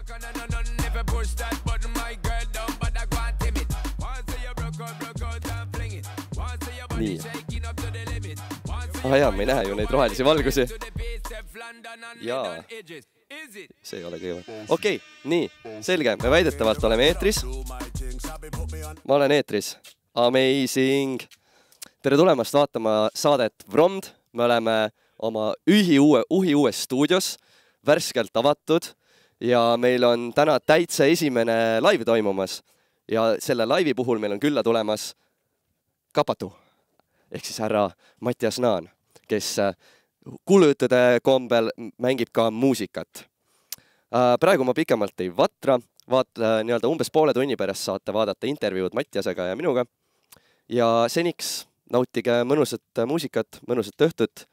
walk on and on and never push that button, my girl down, but I can't tame it. Once you broke out, broke out and fling it. Once your body shaking up to the limit. ah jaa, me ei näe ju neid rohelisi valgusi. jaa. see ei ole kõige parem. okei okay,, nii, selge, me väidetavalt oleme eetris. ma olen eetris. Amazing! tere tulemast vaatama saadet Vromd, me oleme oma ühiuue, uhiuues stuudios, värskelt avatud ja meil on täna täitsa esimene live toimumas ja selle laivi puhul meil on külla tulemas Kapatu ehk siis härra Mattias Naan, kes äh, kuulujuttude kombel mängib ka muusikat. Äh, praegu ma pikemalt ei vatra, vaat-, äh, nii-öelda umbes poole tunni pärast saate vaadata intervjuud Mattiasega ja minuga. ja seniks nautige mõnusat muusikat, mõnusat õhtut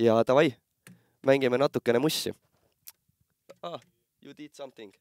ja davai, mängime natukene mussi ah,. You did something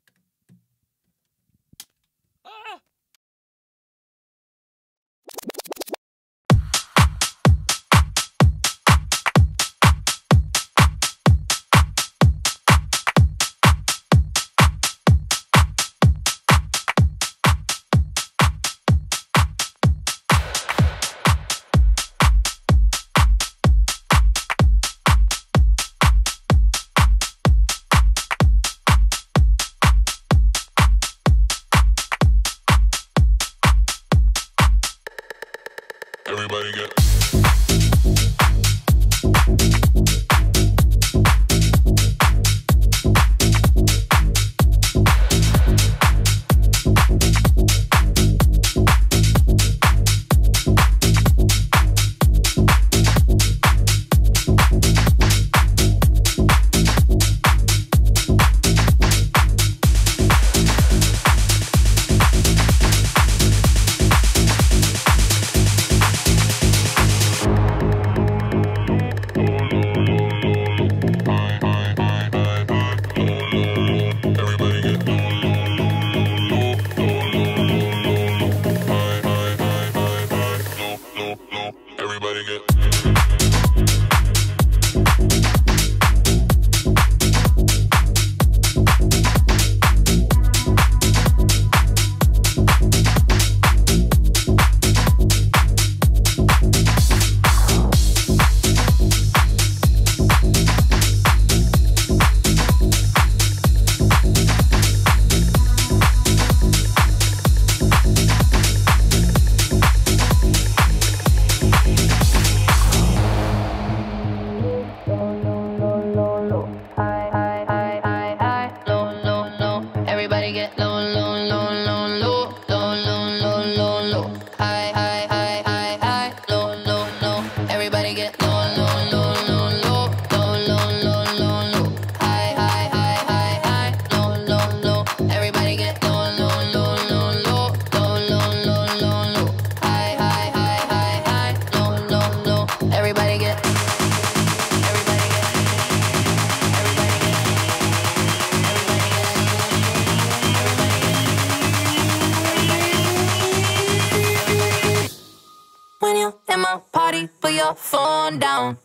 in my party, put your phone down.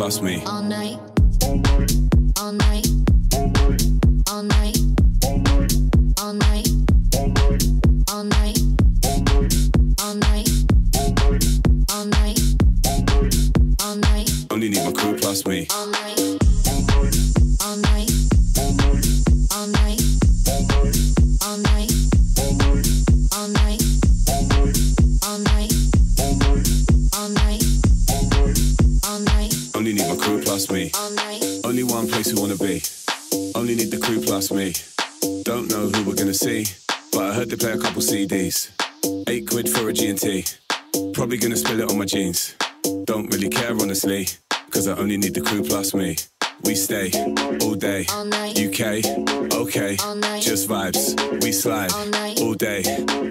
Plus me. all night, cause I only need the crew plus me. We stay all day, All night. UK, okay, All night. just vibes. We slide All day,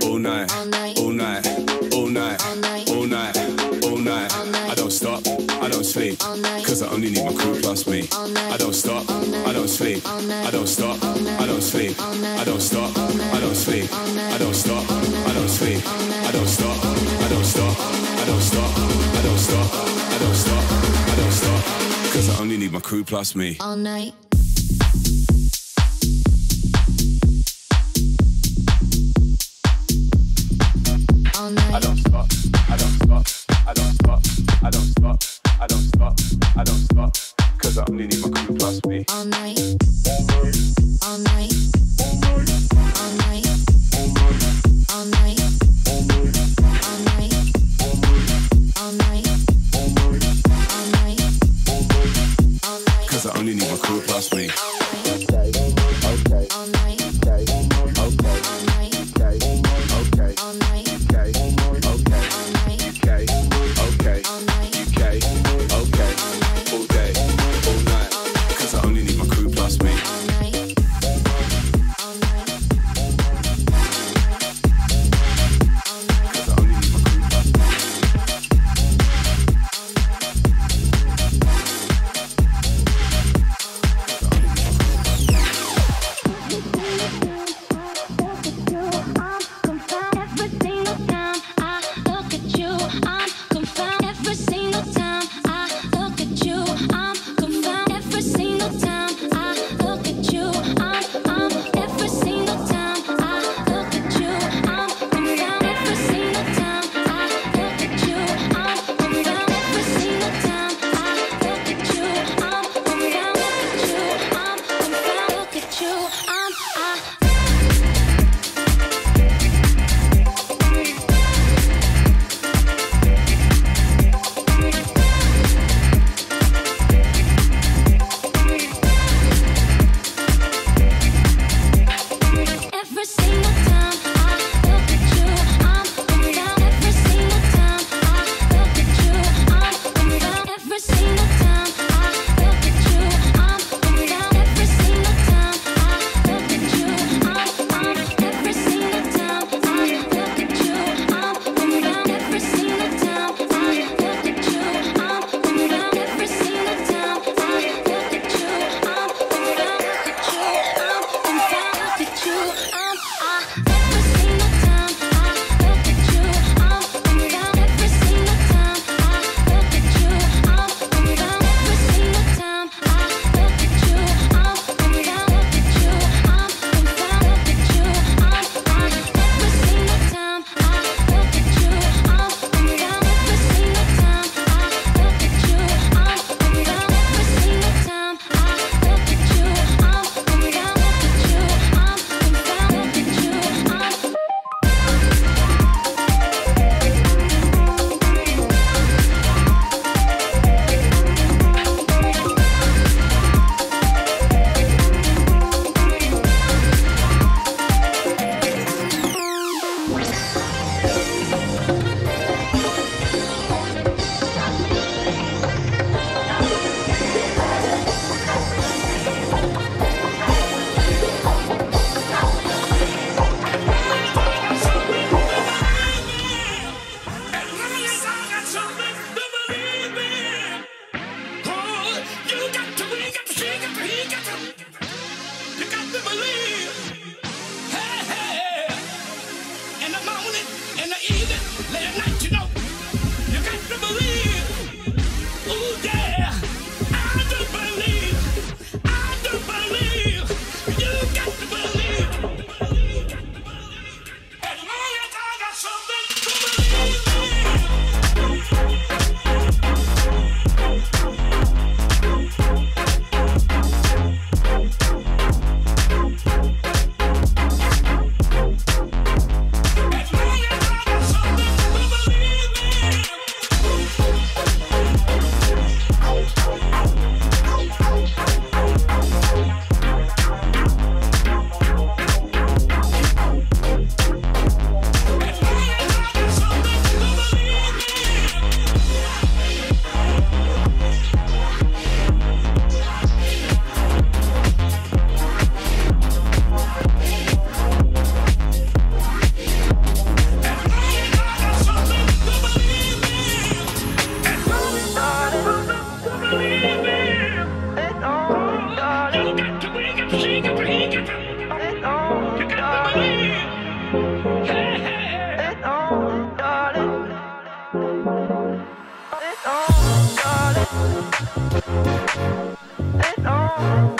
all night, All night. all night, all night, All night. all night, all night. I don't stop, I don't sleep, cause I only need my crew plus me. I don't stop. I don't sleep. I don't stop, I don't sleep. I don't stop. I don't sleep. I don't stop, I don't sleep, night. I don't stop, I don't stop, I don't stop, I don't stop, I don't stop, I don't stop, cause I only need my crew plus me. all night. All night, I don't stop, I don't stop, I don't stop, I don't stop, I don't stop, I don't stop, cause I only need my crew plus me. all night, all night, all night, only need my crew plus me.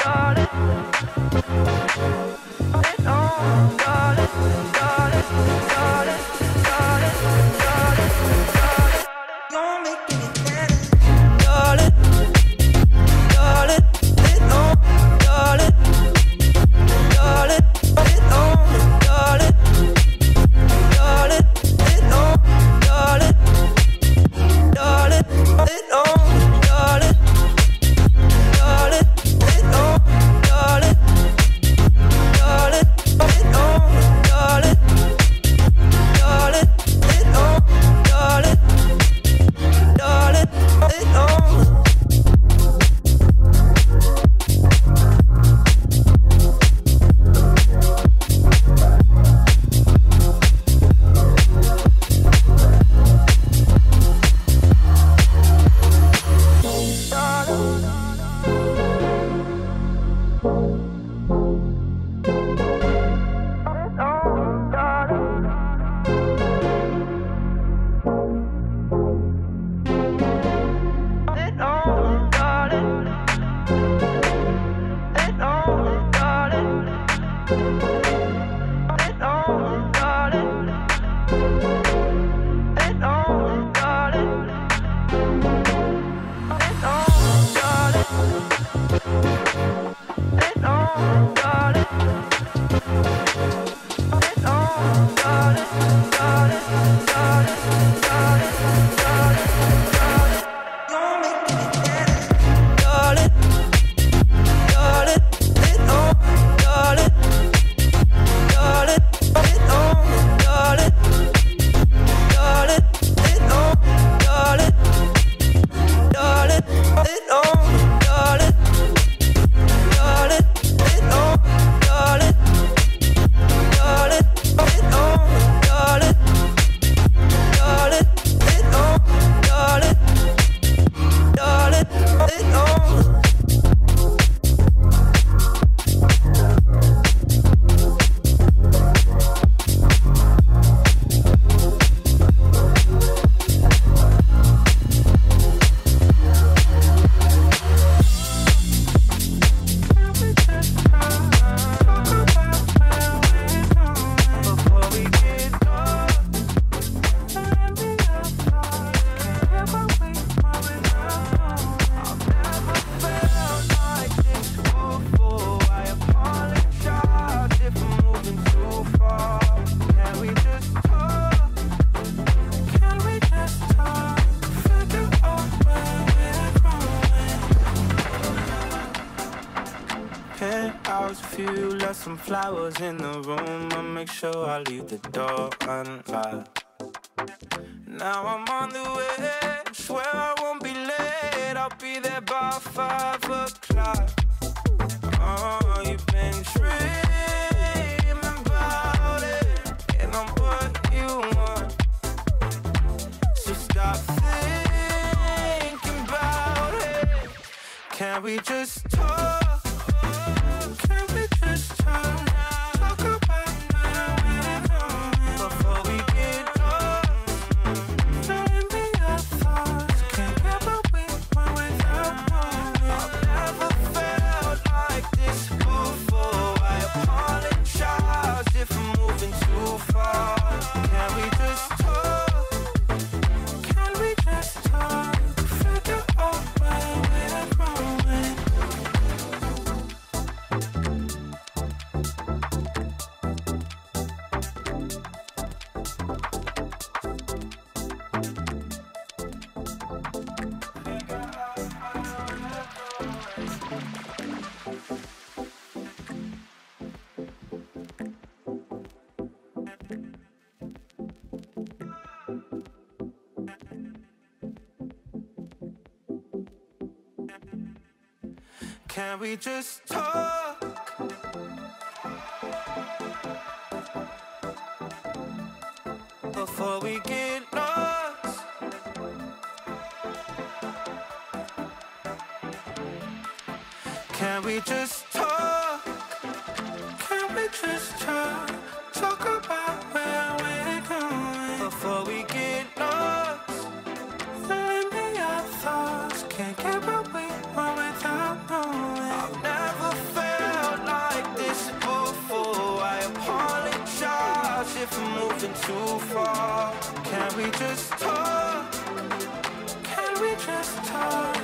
darling. in the room. I make sure I leave the door unlocked. Now I'm on the way. Swear I won't be late. I'll be there by five o'clock. Oh, you've been dreaming about it, and I'm what you want. So stop thinking about it. Can we just talk? Can we just talk? Before we get lost Can we just we just talk? Can we just talk?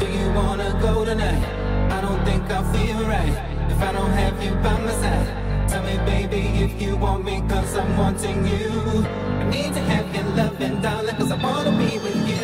Do you wanna go tonight? I don't think I'll feel right if I don't have you by my side. Tell me, baby, if you want me, cause I'm wanting you. I need to have your loving, darling, cause I wanna be with you.